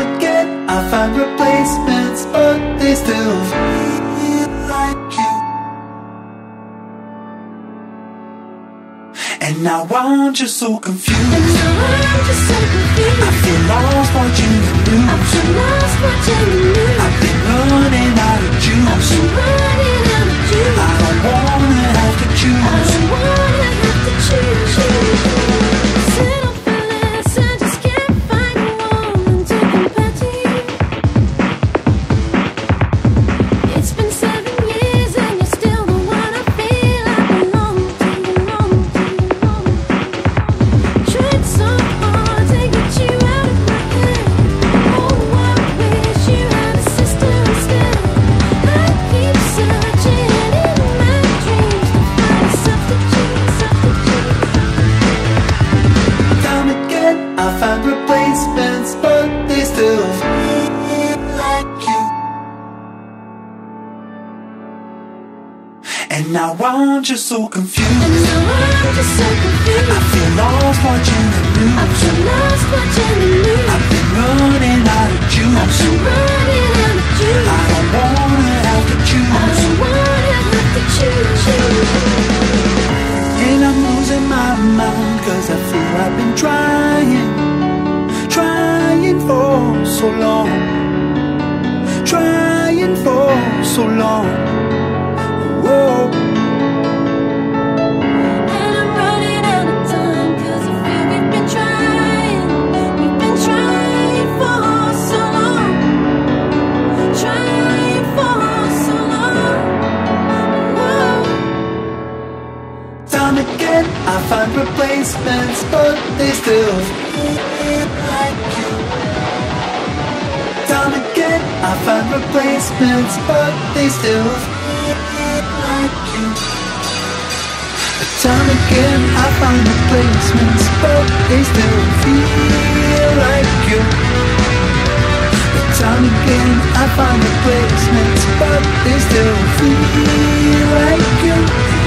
Again, I find replacements, but they still feel like you. And now I'm just so confused. And now I'm just so confused. I feel lost watching you lose. I feel lost watching you lose. But they still feel like you. And now I'm just so confused. And now I'm just so confused. I feel lost watching the I news. feel lost watching the news. I've been running out of juice. I'm running out of juice. I don't wanna have to I choose. don't wanna have to choose. And I'm losing my mind cause I feel I've been trying, so long, trying for so long. Whoa. And I'm running out of time 'cause I feel we've been trying, we've been trying for so long, trying for so long. Whoa. Time again, I find replacements, but they still feel like you. Time again, I find replacements, but they still feel like you. Time again, I find replacements, but they still feel like you. Time again, I find replacements, but they still feel like you.